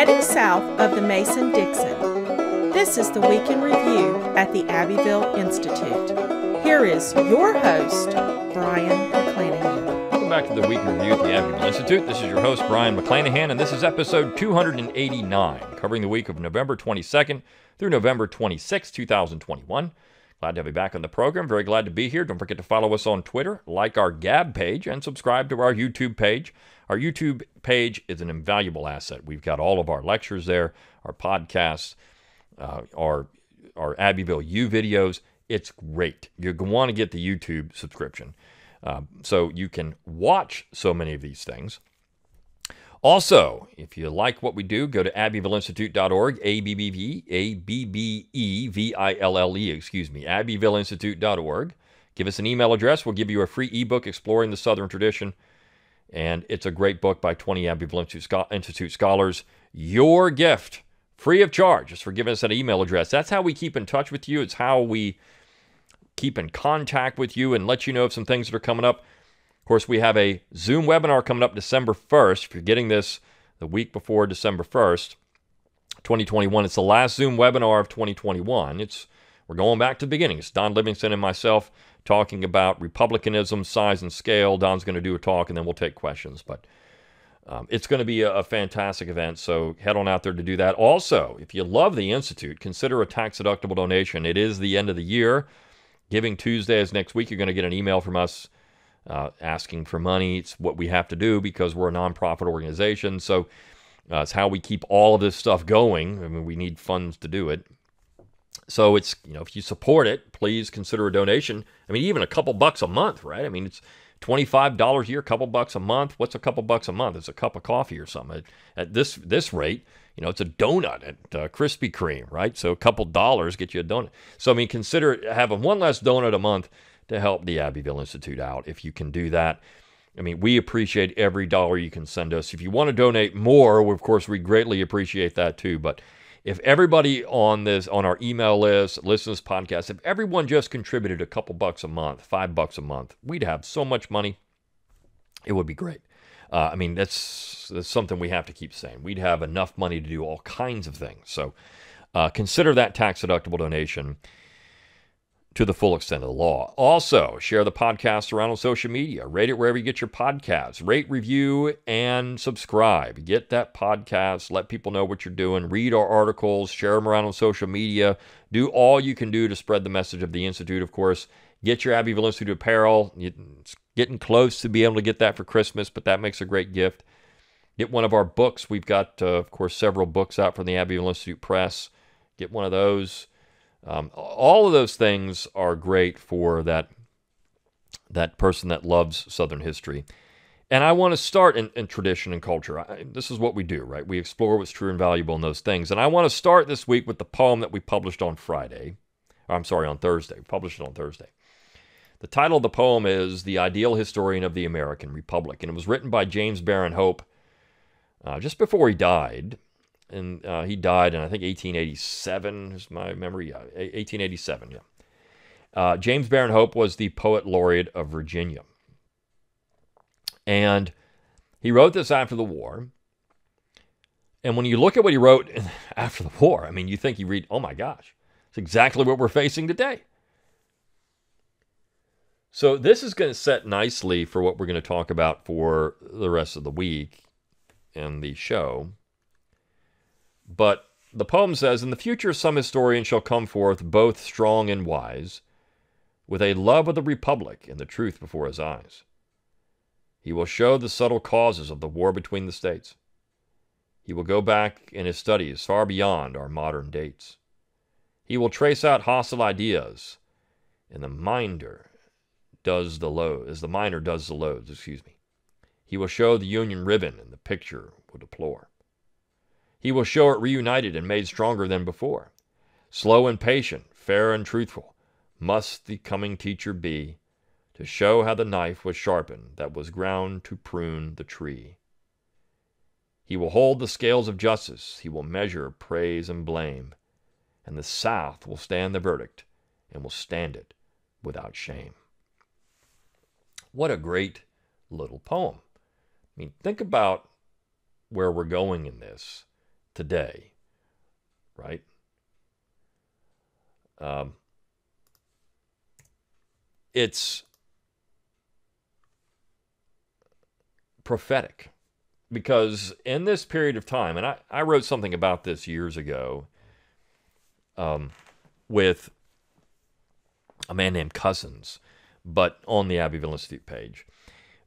Heading south of the Mason Dixon, this is the Week in Review at the Abbeville Institute. Here is your host, Brian McClanahan. Welcome back to the Week in Review at the Abbeville Institute. This is your host, Brian McClanahan, and this is episode 289, covering the week of November 22nd through November 26, 2021. Glad to have you back on the program. Very glad to be here. Don't forget to follow us on Twitter, like our Gab page, and subscribe to our YouTube page. Our YouTube page is an invaluable asset. We've got all of our lectures there, our podcasts, uh, our our Abbeville U videos. It's great. To want to get the YouTube subscription uh, so you can watch so many of these things. Also, if you like what we do, go to abbevilleinstitute.org, A-B-B-V, A-B-B-E-V-I-L-L-E, excuse me, abbevilleinstitute.org. Give us an email address. We'll give you a free ebook exploring the Southern tradition and it's a great book by 20 Abbeville Institute scholars. Your gift, free of charge, just for giving us an email address. That's how we keep in touch with you. It's how we keep in contact with you and let you know of some things that are coming up. Of course, we have a Zoom webinar coming up December 1st. If you're getting this the week before December 1st, 2021, it's the last Zoom webinar of 2021. It's we're going back to the beginning. It's Don Livingston and myself talking about republicanism, size and scale. Don's going to do a talk, and then we'll take questions. But um, it's going to be a, a, fantastic event, so head on out there to do that. Also, if you love the Institute, consider a tax deductible donation. It is the end of the year. Giving Tuesday is next week. You're going to get an email from us uh, asking for money. It's what we have to do because we're a nonprofit organization. So uh, it's how we keep all of this stuff going. I mean, we need funds to do it. So it's, you know, if you support it, please consider a donation. I mean, even a couple bucks a month, right? I mean, it's $25 a year, a couple bucks a month. What's a couple bucks a month? It's a cup of coffee or something. At, this this rate, you know, it's a donut at uh, Krispy Kreme, right? So a couple dollars get you a donut. So, I mean, consider having one less donut a month to help the Abbeville Institute out if you can do that. I mean, we appreciate every dollar you can send us. If you want to donate more, of course, we greatly appreciate that too. But if everybody on this on our email list listens podcast, if everyone just contributed a couple bucks a month, five bucks a month, we'd have so much money. It would be great. Uh, I mean, that's that's something we have to keep saying. We'd have enough money to do all kinds of things. So uh, consider that tax deductible donation to the full extent of the law. Also, share the podcast around on social media. Rate it wherever you get your podcasts. Rate, review, and subscribe. Get that podcast. Let people know what you're doing. Read our articles. Share them around on social media. Do all you can do to spread the message of the Institute, of course. Get your Abbeville Institute apparel. It's getting close to be able to get that for Christmas, but that makes a great gift. Get one of our books. We've got, uh, of course, several books out from the Abbeville Institute Press. Get one of those. Um, all of those things are great for that that person that loves Southern history. And I want to start in, in tradition and culture. I, this is what we do, right? We explore what's true and valuable in those things. And I want to start this week with the poem that we published on Friday. I'm sorry, on Thursday. We published it on Thursday. The title of the poem is The Ideal Historian of the American Republic. And it was written by James Barron Hope uh, just before he died and uh, he died in I think 1887 is my memory. Yeah, 1887. Yeah. Uh, James Barron Hope was the poet laureate of Virginia, and he wrote this after the war. And when you look at what he wrote after the war, I mean, you think you read, oh my gosh, it's exactly what we're facing today. So this is going to set nicely for what we're going to talk about for the rest of the week and the show. But the poem says In the future, some historian shall come forth both strong and wise, with a love of the republic and the truth before his eyes. He will show the subtle causes of the war between the states. He will go back in his studies far beyond our modern dates. He will trace out hostile ideas, and the minder does the load as the miner does the lodes, excuse me. He will show the Union ribbon, and the picture will deplore. He will show it reunited and made stronger than before. Slow and patient, fair and truthful, must the coming teacher be, to show how the knife was sharpened that was ground to prune the tree. He will hold the scales of justice, he will measure praise and blame, and the South will stand the verdict and will stand it without shame. What a great little poem. I mean, think about where we're going in this today, right? Um, it's prophetic because in this period of time, and I, I wrote something about this years ago um, with a man named Cousins, but on the Abbeville Institute page.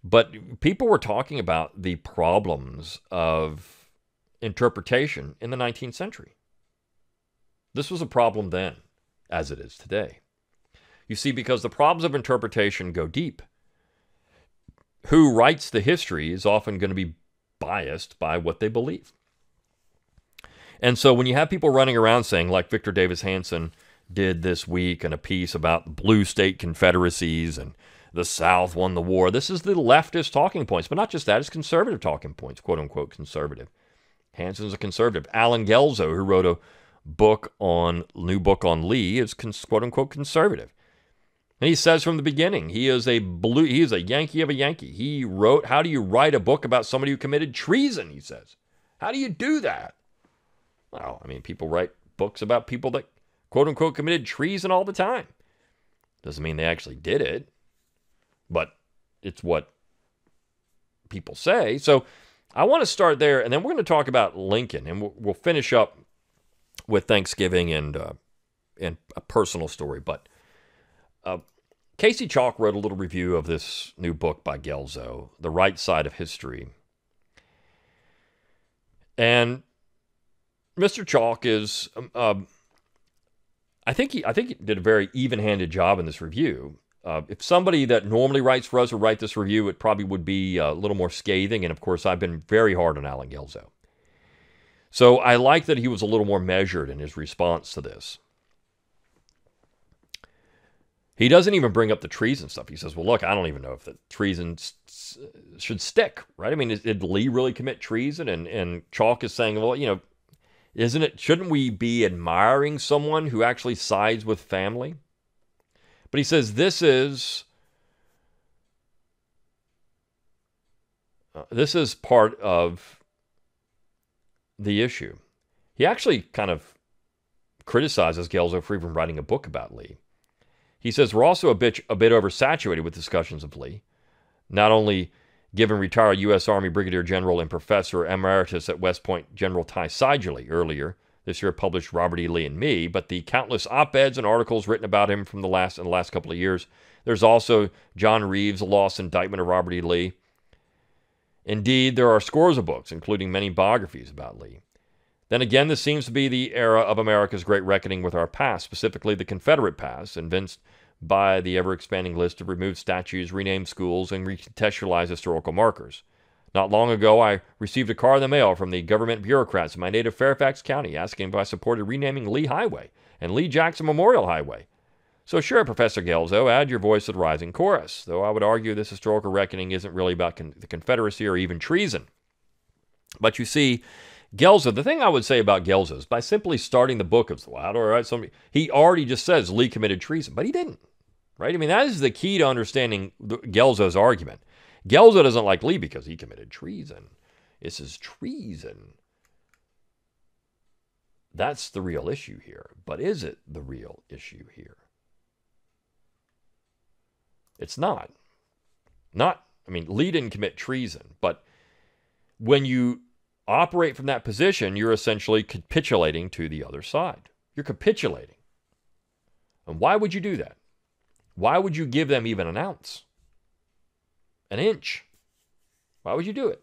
But people were talking about the problems of interpretation in the 19th century. This was a problem then, as it is today. You see, because the problems of interpretation go deep, who writes the history is often going to be biased by what they believe. And so when you have people running around saying, like Victor Davis Hanson did this week in a piece about blue state confederacies and the South won the war, this is the leftist talking points, but not just that, it's conservative talking points, quote unquote conservative. Hanson's a conservative. Alan Guelzo, who wrote a book on new book on Lee, is quote unquote conservative. And he says from the beginning, he is a blue, he is a Yankee of a Yankee. He wrote, How do you write a book about somebody who committed treason? He says. How do you do that? Well, I mean, people write books about people that quote unquote committed treason all the time. Doesn't mean they actually did it, but it's what people say. So I want to start there, and then we're going to talk about Lincoln, and we'll, we'll finish up with Thanksgiving and uh, and a personal story. But uh, Casey Chalk wrote a little review of this new book by Guelzo, The Right Side of History. And Mr. Chalk is, um, uh, I think he, I think he did a very even-handed job in this review. Uh, if somebody that normally writes for us would write this review, it probably would be a little more scathing. And of course, I've been very hard on Alan Guelzo. So I like that he was a little more measured in his response to this. He doesn't even bring up the treason stuff. He says, well, look, I don't even know if the treason should stick, right? I mean, did Lee really commit treason? And, and Chalk is saying, well, you know, isn't it, shouldn't we be admiring someone who actually sides with family? But he says, this is, uh, this is part of the issue. He actually kind of criticizes Guelzo for even writing a book about Lee. He says we're also a bit, a bit oversaturated with discussions of Lee, not only given retired U.S. Army Brigadier General and Professor Emeritus at West Point General Ty Seidule earlier this year published Robert E. Lee and Me, but the countless op-eds and articles written about him from the last in the last couple of years. There's also John Reeves' Lost Indictment of Robert E. Lee. Indeed, there are scores of books, including many biographies about Lee. Then again, this seems to be the era of America's great reckoning with our past, specifically the Confederate past, evinced by the ever expanding list of removed statues, renamed schools, and recontextualized historical markers. Not long ago, I received a card in the mail from the government bureaucrats in my native Fairfax County asking if I supported renaming Lee Highway and Lee Jackson Memorial Highway. So, sure, Professor Guelzo, add your voice to the rising chorus, though I would argue this historical reckoning isn't really about con- the Confederacy or even treason. But you see, Guelzo, the thing I would say about Guelzo is by simply starting the book of, well, I write somebody? He already just says Lee committed treason, but he didn't, right? I mean, that is the key to understanding Guelzo's argument. Guelzo doesn't like Lee because he committed treason. This is treason. That's the real issue here. But is it the real issue here? It's not. Not, I mean, Lee didn't commit treason, but when you operate from that position, you're essentially capitulating to the other side. You're capitulating. And why would you do that? Why would you give them even an ounce? An inch? Why would you do it?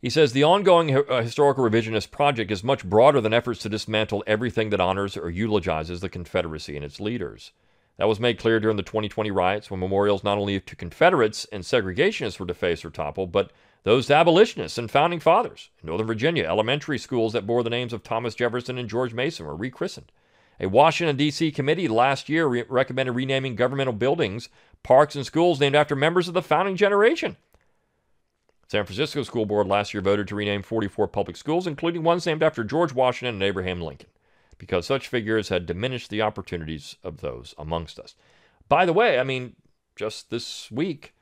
He says the ongoing uh, historical revisionist project is much broader than efforts to dismantle everything that honors or eulogizes the Confederacy and its leaders. That was made clear during the 2020 riots when memorials not only to Confederates and segregationists were defaced or toppled, but those abolitionists and founding fathers. In Northern Virginia, elementary schools that bore the names of Thomas Jefferson and George Mason were rechristened. A Washington, D.C. committee last year re- recommended renaming governmental buildings, parks, and schools named after members of the founding generation. San Francisco School Board last year voted to rename 44 public schools, including ones named after George Washington and Abraham Lincoln because such figures had diminished the opportunities of those amongst us. By the way, I mean, just this week,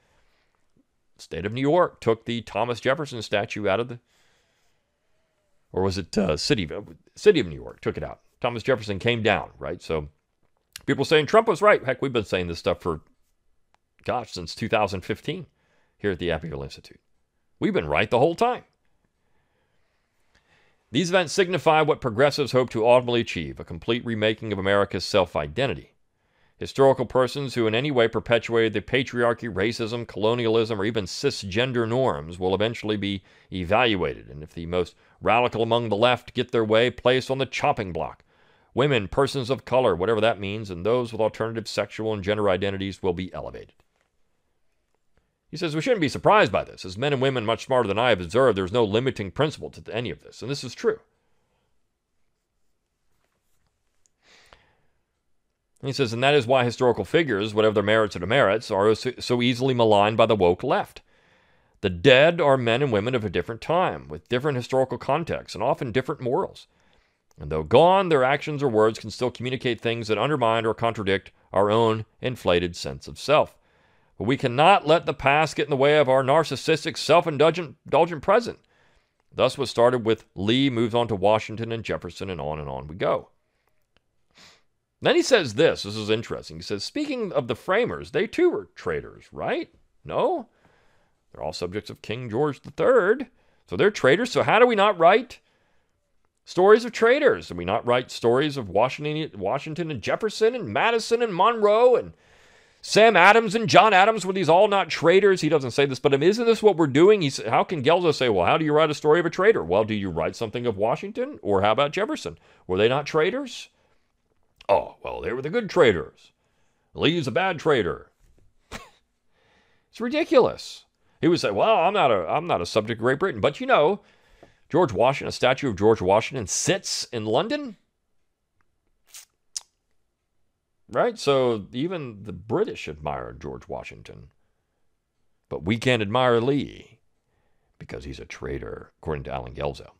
state of New York took the Thomas Jefferson statue out of the, or was it uh, city city of New York took it out. Thomas Jefferson came down, right? So people saying Trump was right. Heck, we've been saying this stuff for, gosh, since 2015 here at the Abbeville Institute. We've been right the whole time. These events signify what progressives hope to ultimately achieve a complete remaking of America's self identity. Historical persons who in any way perpetuated the patriarchy, racism, colonialism, or even cisgender norms will eventually be evaluated, and if the most radical among the left get their way, placed on the chopping block. Women, persons of color, whatever that means, and those with alternative sexual and gender identities will be elevated. He says we shouldn't be surprised by this. As men and women much smarter than I have observed, there's no limiting principle to any of this. And this is true. He says, and that is why historical figures, whatever their merits or demerits, are so easily maligned by the woke left. The dead are men and women of a different time, with different historical contexts and often different morals. And though gone, their actions or words can still communicate things that undermine or contradict our own inflated sense of self. But we cannot let the past get in the way of our narcissistic, self indulgent present. Thus, what started with Lee moves on to Washington and Jefferson, and on and on we go. Then he says this this is interesting. He says, Speaking of the framers, they too were traitors, right? No? They're all subjects of King George III. So they're traitors. So how do we not write stories of traitors? Do we not write stories of Washington, Washington and Jefferson and Madison and Monroe and Sam Adams and John Adams, were these all not traitors? He doesn't say this, but isn't this what we're doing? He's, how can Guelzo say, well, how do you write a story of a traitor? Well, do you write something of Washington? Or how about Jefferson? Were they not traitors? Oh, well, they were the good traitors. Lee's a bad traitor. it's ridiculous. He would say, well, I'm not a, I'm not a subject of Great Britain. But you know, George Washington, a statue of George Washington sits in London. Right? So even the British admire George Washington. But we can't admire Lee because he's a traitor, according to Alan Guelzo.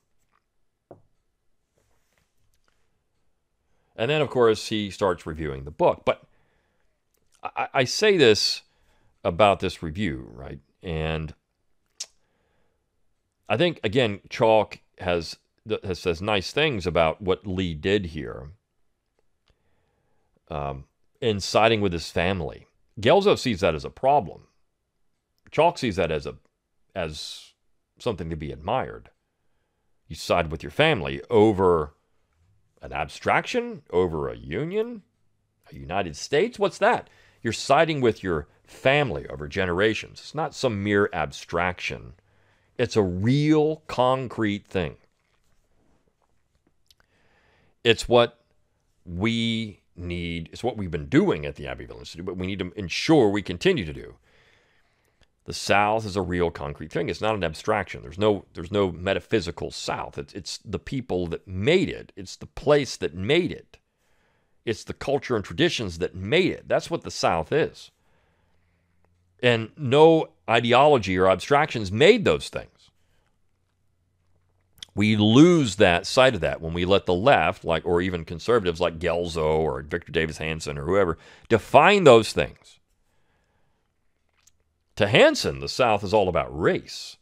And then, of course, he starts reviewing the book. But I, I say this about this review, right? And I think, again, Chalk has, has says nice things about what Lee did here um, in siding with his family. Guelzo sees that as a problem. Chalk sees that as a as something to be admired. You side with your family over an abstraction, over a union, a United States. What's that? You're siding with your family over generations. It's not some mere abstraction. It's a real concrete thing. It's what we need, it's what we've been doing at the Abbeville Institute, but we need to ensure we continue to do. The South is a real concrete thing. It's not an abstraction. There's no there's no metaphysical South. It's it's the people that made it. It's the place that made it. It's the culture and traditions that made it. That's what the South is. And no ideology or abstractions made those things. We lose that sight of that when we let the left, like or even conservatives like Guelzo or Victor Davis Hanson or whoever, define those things. To Hanson, the South is all about race.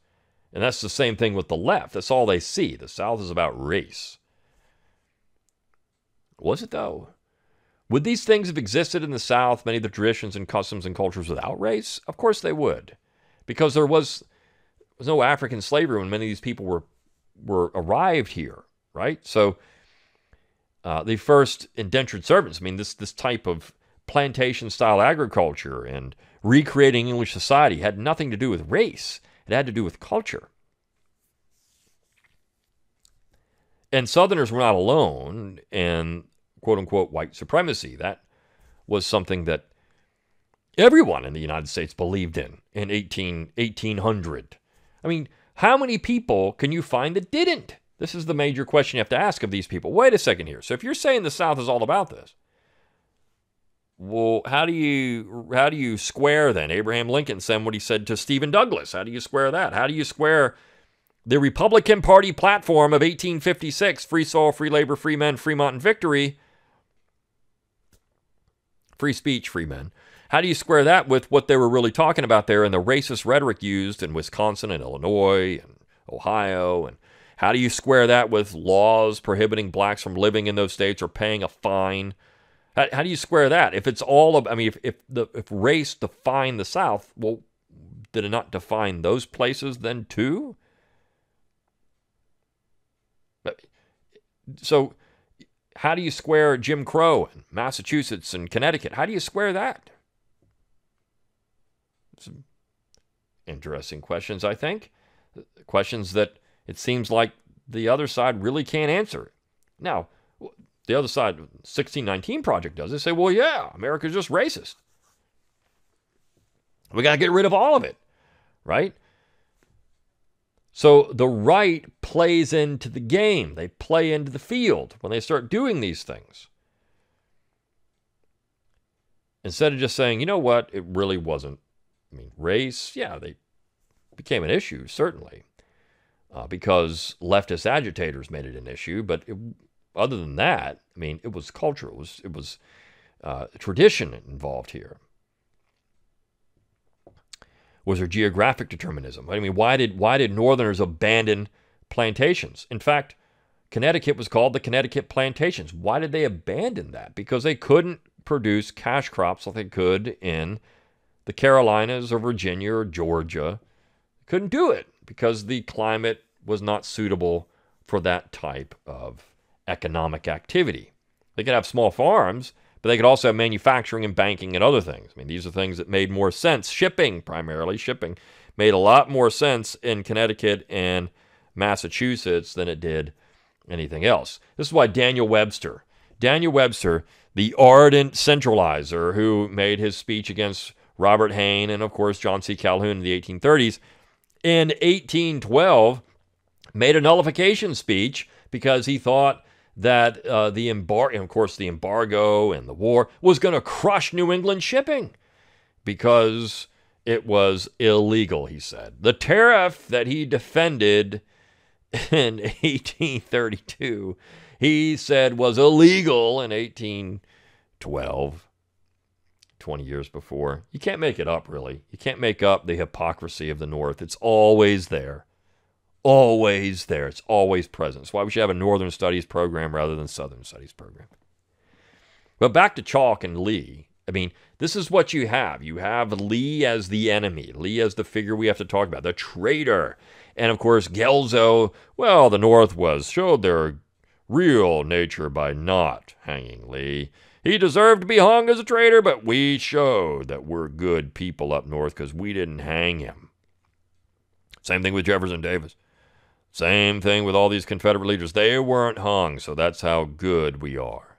And that's the same thing with the left. That's all they see. The South is about race. Was it though? Would these things have existed in the South, many of the traditions and customs and cultures without race? Of course they would. Because there was, was no African slavery when many of these people were were arrived here, right? So uh, the first indentured servants, I mean, this, this type of plantation style agriculture and recreating English society had nothing to do with race, it had to do with culture. And Southerners were not alone in quote unquote white supremacy. That was something that everyone in the United States believed in in 18, 1800. I mean, how many people can you find that didn't? This is the major question you have to ask of these people. Wait a second here. So if you're saying the South is all about this, well, how do you how do you square then Abraham Lincoln saying what he said to Stephen Douglas? How do you square that? How do you square the Republican Party platform of 1856, free soil, free labor, free men, Fremont and victory, free speech, free men. How do you square that with what they were really talking about there and the racist rhetoric used in Wisconsin and Illinois and Ohio? And how do you square that with laws prohibiting blacks from living in those states or paying a fine? How, how do you square that? If it's all of, I mean, if, if the if race defined the South, well, did it not define those places then too? So, how do you square Jim Crow in Massachusetts and Connecticut? How do you square that? Some interesting questions, I think. Questions that it seems like the other side really can't answer. Now, the other side, 1619 Project does. They say, well, yeah, America's just racist. We got to get rid of all of it, right? So the right plays into the game. They play into the field when they start doing these things. Instead of just saying, you know what, it really wasn't. I mean, race, yeah, they became an issue, certainly, uh, because leftist agitators made it an issue. But it, other than that, I mean, it was cultural. It was, it was uh, tradition involved here. Was there geographic determinism? I mean, why did why did Northerners abandon plantations? In fact, Connecticut was called the Connecticut Plantations. Why did they abandon that? Because they couldn't produce cash crops like they could in the Carolinas or Virginia or Georgia. Couldn't do it because the climate was not suitable for that type of economic activity. They could have small farms, but they could also have manufacturing and banking and other things. I mean, these are things that made more sense. Shipping, primarily, shipping made a lot more sense in Connecticut and Massachusetts than it did anything else. This is why Daniel Webster, Daniel Webster, the ardent centralizer who made his speech against Robert Hayne and, of course, John C. Calhoun in the 1830s, in 1812 made a nullification speech because he thought that uh, the embargo, of course, the embargo and the war was going to crush New England shipping because it was illegal, he said. The tariff that he defended in 1832, he said was illegal in 1812, 20 years before. You can't make it up, really. You can't make up the hypocrisy of the North. It's always there always there. It's always present. That's why we should have a Northern Studies program rather than Southern Studies program. But back to Chalk and Lee. I mean, this is what you have. You have Lee as the enemy, Lee as the figure we have to talk about, the traitor. And of course, Guelzo, well, the North was showed their real nature by not hanging Lee. He deserved to be hung as a traitor, but we showed that we're good people up north because we didn't hang him. Same thing with Jefferson Davis. Same thing with all these Confederate leaders. They weren't hung, so that's how good we are.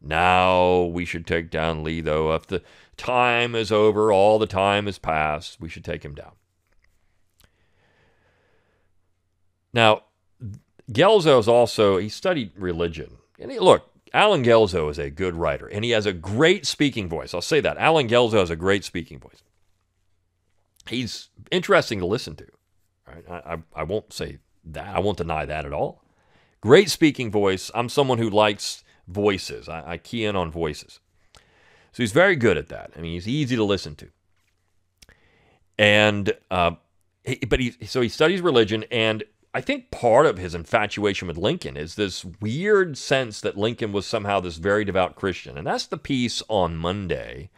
Now we should take down Lee, though. If the time is over, all the time has passed, we should take him down. Now, Guelzo is also, he studied religion. And he, look, Alan Guelzo is a good writer, and he has a great speaking voice. I'll say that. Alan Guelzo has a great speaking voice. He's interesting to listen to. Right? I, I, I won't say that. I won't deny that at all. Great speaking voice. I'm someone who likes voices. I, I key in on voices. So he's very good at that. I mean, he's easy to listen to. And, uh, he, but he, so he studies religion, and I think part of his infatuation with Lincoln is this weird sense that Lincoln was somehow this very devout Christian. And that's the piece on Monday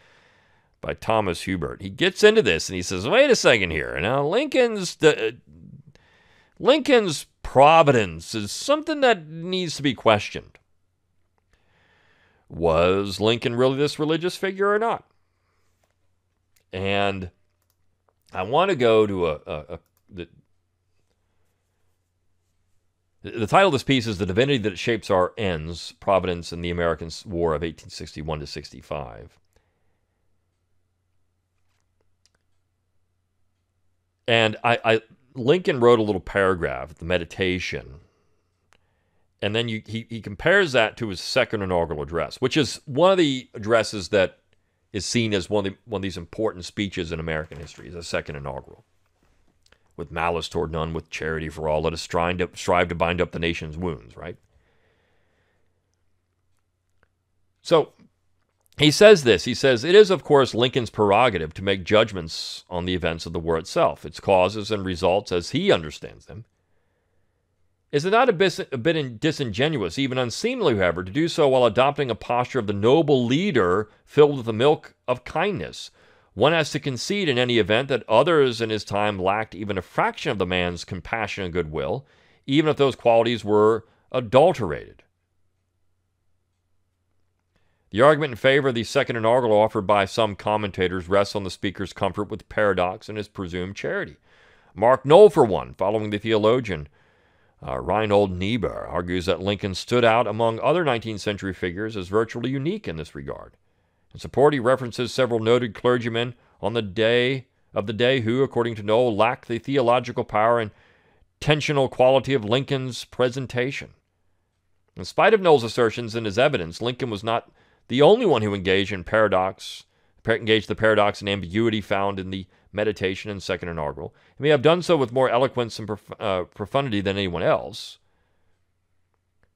by Thomas Hubert. He gets into this and he says, "Wait a second here. Now Lincoln's the, Lincoln's providence is something that needs to be questioned. Was Lincoln really this religious figure or not? And I want to go to a, a, a the, the title of this piece is The Divinity That Shapes Our Ends Providence in the American War of 1861 to 65. And I, I Lincoln wrote a little paragraph, the meditation, and then you, he, he compares that to his second inaugural address, which is one of the addresses that is seen as one of, the, one of these important speeches in American history, is a second inaugural. With malice toward none, with charity for all, let us strive to, strive to bind up the nation's wounds, right? So he says this. He says, It is, of course, Lincoln's prerogative to make judgments on the events of the war itself, its causes and results as he understands them. Is it not a bit, a bit disingenuous, even unseemly, however, to do so while adopting a posture of the noble leader filled with the milk of kindness? One has to concede in any event that others in his time lacked even a fraction of the man's compassion and goodwill, even if those qualities were adulterated. The argument in favor of the second inaugural offered by some commentators rests on the speaker's comfort with paradox and his presumed charity. Mark Noll, for one, following the theologian uh, Reinhold Niebuhr, argues that Lincoln stood out among other 19th century figures as virtually unique in this regard. In support, he references several noted clergymen on the day of the day who, according to Noll, lacked the theological power and tensional quality of Lincoln's presentation. In spite of Noll's assertions and his evidence, Lincoln was not the only one who engaged in paradox, engaged the paradox and ambiguity found in the meditation and second inaugural. He may have done so with more eloquence and prof- uh, profundity than anyone else.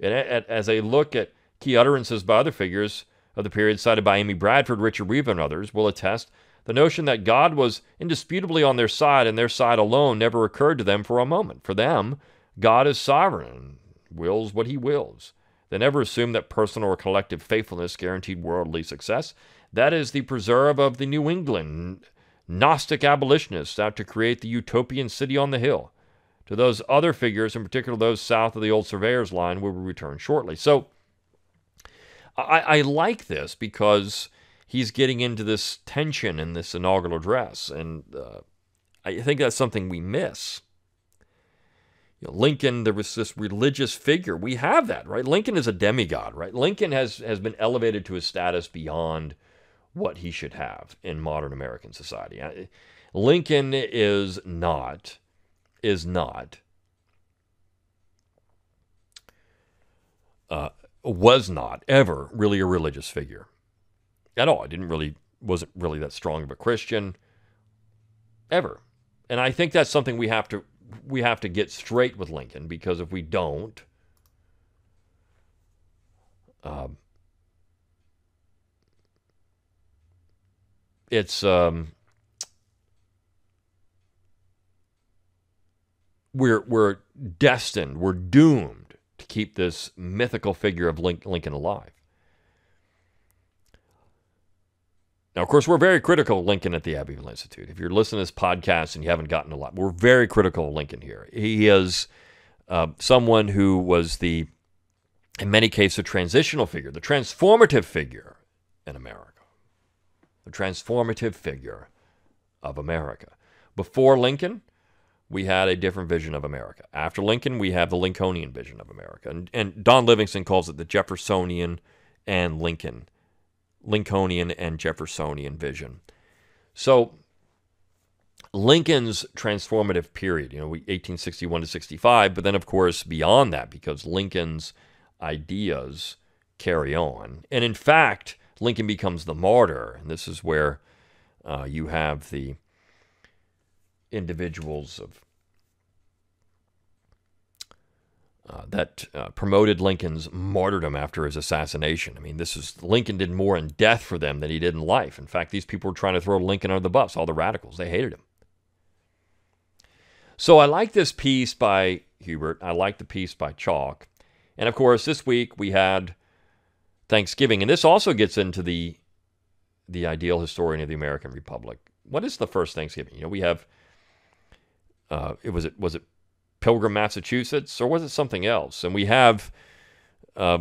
And as a look at key utterances by other figures of the period cited by M.E. Bradford, Richard Weaver, and others will attest, the notion that God was indisputably on their side and their side alone never occurred to them for a moment. For them, God is sovereign, wills what he wills. They never assumed that personal or collective faithfulness guaranteed worldly success. That is the preserve of the New England Gnostic abolitionists out to create the utopian city on the hill. To those other figures, in particular those south of the old surveyor's line, we will return shortly. So I, I like this because he's getting into this tension in this inaugural address, and uh, I think that's something we miss. You know, Lincoln, there was this religious figure. We have that, right? Lincoln is a demigod, right? Lincoln has, has been elevated to a status beyond what he should have in modern American society. Lincoln is not, is not, uh, was not ever really a religious figure at all. I didn't really, wasn't really that strong of a Christian ever. And I think that's something we have to we have to get straight with Lincoln because if we don't, um, it's um, we're we're destined, we're doomed to keep this mythical figure of Lincoln alive. Now, of course, we're very critical of Lincoln at the Abbeville Institute. If you're listening to this podcast and you haven't gotten a lot, we're very critical of Lincoln here. He is uh, someone who was the, in many cases, a transitional figure, the transformative figure in America, the transformative figure of America. Before Lincoln, we had a different vision of America. After Lincoln, we have the Lincolnian vision of America. And, and Don Livingston calls it the Jeffersonian and Lincoln Lincolnian and Jeffersonian vision. So Lincoln's transformative period, you know, 1861 to 65, but then of course beyond that because Lincoln's ideas carry on. And in fact, Lincoln becomes the martyr, and this is where uh, you have the individuals of uh, that uh, promoted Lincoln's martyrdom after his assassination. I mean, this is Lincoln did more in death for them than he did in life. In fact, these people were trying to throw Lincoln under the bus. All the radicals, they hated him. So I like this piece by Hubert. I like the piece by Chalk. And of course, this week we had Thanksgiving, and this also gets into the the ideal historian of the American Republic. What is the first Thanksgiving? You know, we have. Uh, it was it was it Pilgrim, Massachusetts, or was it something else? And we have uh,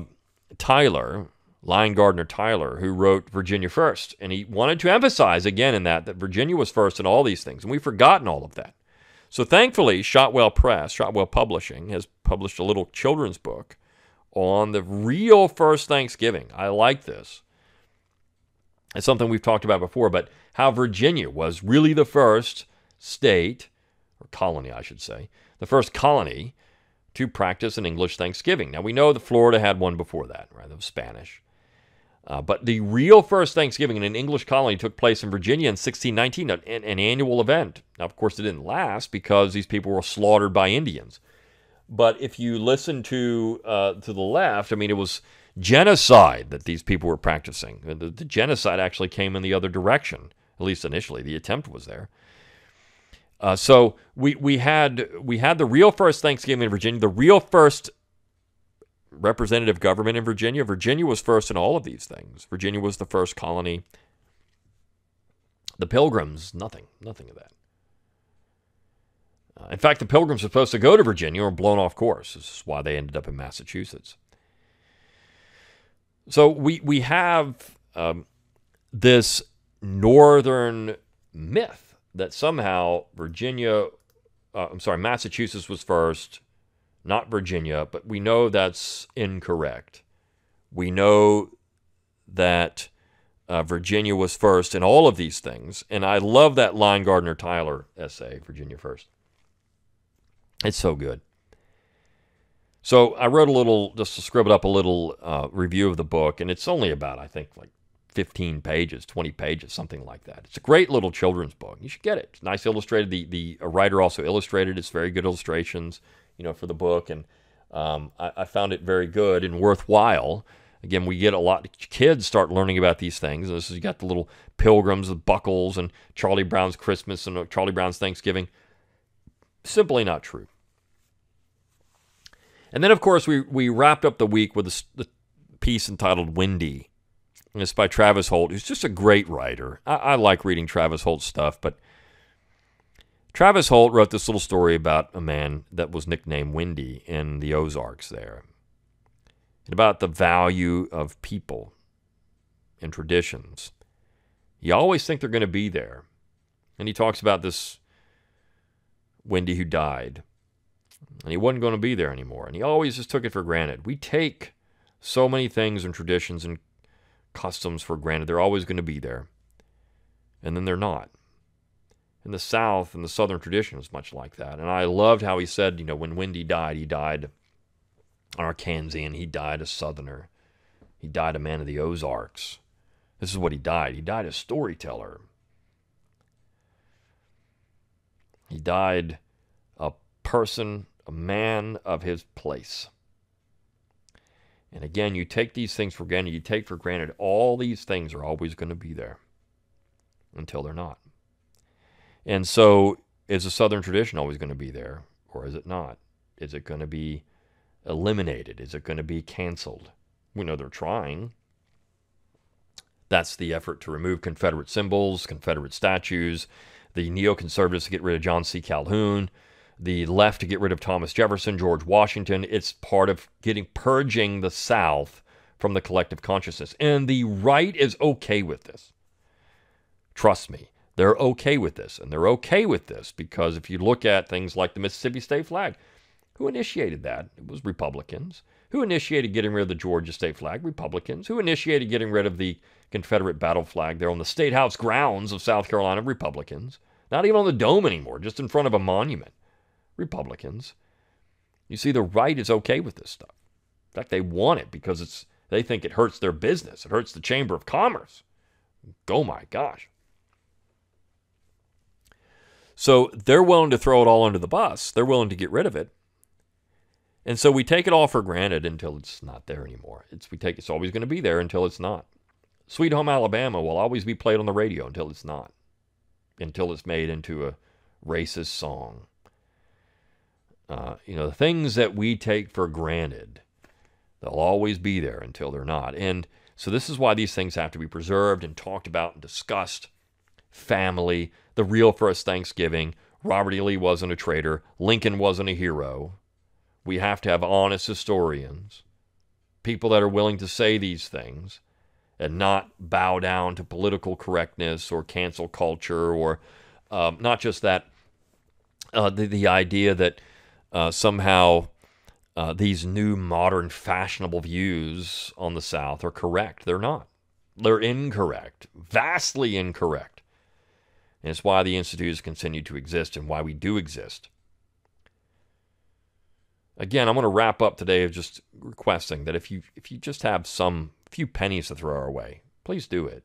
Tyler, Lyon Gardner Tyler, who wrote Virginia First. And he wanted to emphasize again in that that Virginia was first in all these things. And we've forgotten all of that. So thankfully, Shotwell Press, Shotwell Publishing, has published a little children's book on the real first Thanksgiving. I like this. It's something we've talked about before, but how Virginia was really the first state, or colony, I should say, the first colony to practice an English Thanksgiving. Now, we know that Florida had one before that, right? Was Spanish. Uh, but the real first Thanksgiving in an English colony took place in Virginia in 1619, an, an annual event. Now, of course, it didn't last because these people were slaughtered by Indians. But if you listen to uh, to the left, I mean, it was genocide that these people were practicing. The, the genocide actually came in the other direction, at least initially. The attempt was there. Uh, so we we had we had the real first Thanksgiving in Virginia, the real first representative government in Virginia. Virginia was first in all of these things. Virginia was the first colony. The Pilgrims, nothing, nothing of that. Uh, in fact, the Pilgrims were supposed to go to Virginia or blown off course. This is why they ended up in Massachusetts. So we we have um, this northern myth that somehow Virginia, uh, I'm sorry, Massachusetts was first, not Virginia, but we know that's incorrect. We know that uh, Virginia was first in all of these things. And I love that Lyon Gardner Tyler essay, Virginia First. It's so good. So I wrote a little, just scribbled up a little uh, review of the book, and it's only about, I think, like 15 pages, 20 pages, something like that. It's a great little children's book. You should get it. It's nice illustrated. The the writer also illustrated. It's very good illustrations, you know, for the book, and um, I, I, found it very good and worthwhile. Again, we get a lot. Kids start learning about these things. This is you got the little pilgrims with buckles and Charlie Brown's Christmas and uh, Charlie Brown's Thanksgiving. Simply not true. And then, of course, we we wrapped up the week with a, the piece entitled "Windy." And it's by Travis Holt, who's just a great writer. I, I like reading Travis Holt's stuff, but Travis Holt wrote this little story about a man that was nicknamed Windy in the Ozarks there, and about the value of people and traditions. You always think they're going to be there. And he talks about this Windy who died, and he wasn't going to be there anymore. And he always just took it for granted. We take so many things and traditions and customs for granted. They're always going to be there. And then they're not. In the South and the Southern tradition is much like that. And I loved how he said, you know, when Windy died, he died an Arkansan, he died a Southerner. He died a man of the Ozarks. This is what he died. He died a storyteller. He died a person, a man of his place. And again, you take these things for granted. You take for granted all these things are always going to be there until they're not. And so, is the Southern tradition always going to be there, or is it not? Is it going to be eliminated? Is it going to be canceled? We know they're trying. That's the effort to remove Confederate symbols, Confederate statues, the neoconservatives to get rid of John C. Calhoun, the left to get rid of Thomas Jefferson, George Washington. It's part of getting purging the South from the collective consciousness. And the right is okay with this. Trust me, they're okay with this. And they're okay with this because if you look at things like the Mississippi state flag, who initiated that? It was Republicans. Who initiated getting rid of the Georgia state flag? Republicans. Who initiated getting rid of the Confederate battle flag there on the State House grounds of South Carolina? Republicans. Not even on the dome anymore, just in front of a monument. Republicans. You see, the right is okay with this stuff. In fact, they want it because it's they think it hurts their business. It hurts the Chamber of Commerce. Oh my gosh. So they're willing to throw it all under the bus. They're willing to get rid of it. And so we take it all for granted until it's not there anymore. It's we take it's always going to be there until it's not. Sweet Home Alabama will always be played on the radio until it's not. Until it's made into a racist song. Uh, you know, the things that we take for granted, they'll always be there until they're not. And so this is why these things have to be preserved and talked about and discussed. Family, the real first Thanksgiving. Robert E. Lee wasn't a traitor. Lincoln wasn't a hero. We have to have honest historians, people that are willing to say these things and not bow down to political correctness or cancel culture or um, not just that, uh, the, the idea that uh, somehow uh, these new modern fashionable views on the South are correct. They're not. They're incorrect, vastly incorrect. And it's why the Institute has continued to exist and why we do exist. Again, I'm going to wrap up today of just requesting that if you if you just have some few pennies to throw our way, please do it.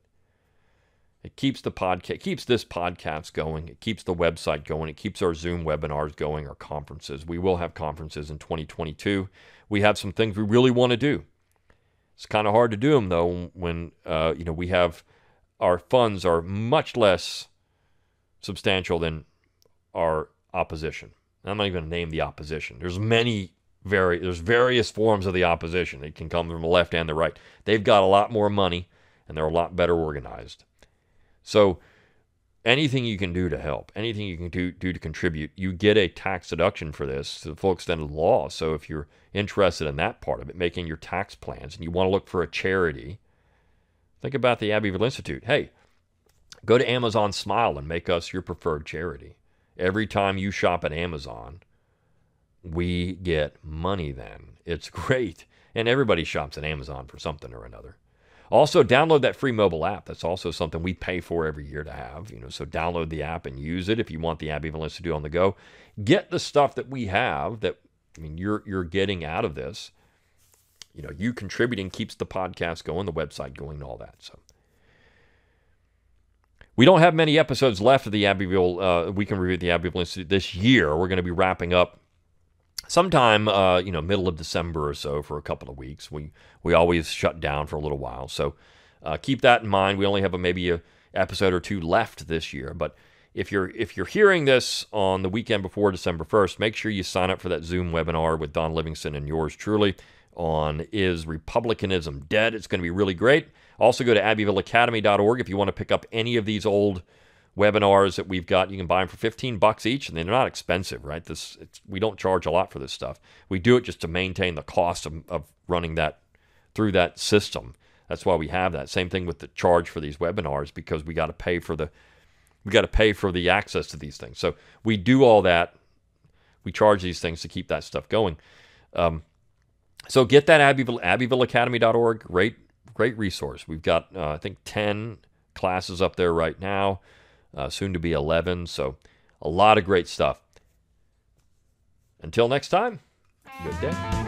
It keeps the podcast, keeps this podcast going. It keeps the website going. It keeps our Zoom webinars going, our conferences. We will have conferences in 2022. We have some things we really want to do. It's kind of hard to do them though when uh, you know we have our funds are much less substantial than our opposition. I'm not even going to name the opposition. There's many very there's various forms of the opposition. It can come from the left and the right. They've got a lot more money and they're a lot better organized. So anything you can do to help, anything you can do, do to contribute, you get a tax deduction for this to the full extent of the law. So if you're interested in that part of it, making your tax plans, and you want to look for a charity, think about the Abbeville Institute. Hey, go to Amazon Smile and make us your preferred charity. Every time you shop at Amazon, we get money then. It's great. And everybody shops at Amazon for something or another. Also, download that free mobile app. That's also something we pay for every year to have. You know, so download the app and use it if you want the Abbeville Institute on the go. Get the stuff that we have that I mean you're you're getting out of this. You know, you contributing keeps the podcast going, the website going, all that. So we don't have many episodes left of the Abbeville. Uh, we can review the Abbeville Institute this year. We're going to be wrapping up sometime uh, you know middle of December or so for a couple of weeks. We we always shut down for a little while, so uh, keep that in mind. We only have a, maybe a episode or two left this year, but if you're if you're hearing this on the weekend before December 1st, make sure you sign up for that Zoom webinar with Don Livingston and yours truly on is republicanism dead? It's going to be really great. Also go to abbevilleacademy.org if you want to pick up any of these old webinars that we've got. You can buy them for 15 bucks each, and they're not expensive, right? This we don't charge a lot for this stuff. We do it just to maintain the cost of, of running that through that system. That's why we have that. Same thing with the charge for these webinars because we got to pay for the we got to pay for the access to these things. So we do all that. We charge these things to keep that stuff going. Um, so get that Abbeville, abbevilleacademy.org. Great, great resource. We've got, uh, I think, 10 classes up there right now uh, soon to be 11. So a lot of great stuff. Until next time, good day.